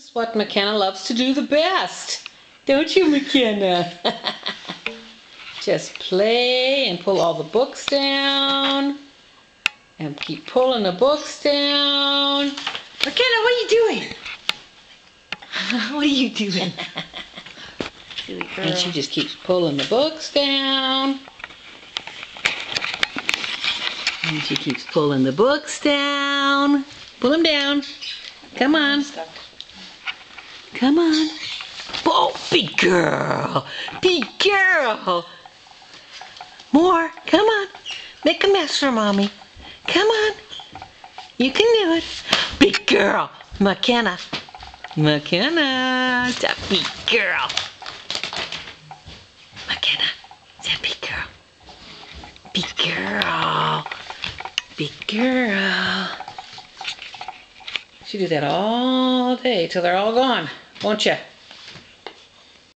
is what McKenna loves to do the best. Don't you, McKenna? Just play and pull all the books down. And keep pulling the books down. McKenna, what are you doing? what are you doing? And she just keeps pulling the books down. And she keeps pulling the books down. Pull them down. Come on. Come on. Oh, big girl. Big girl. More. Come on. Make a mess for mommy. Come on. You can do it. Big girl. McKenna. McKenna. That big girl. McKenna. That big girl. Big girl. Big girl. She do that all day till they're all gone, won't you?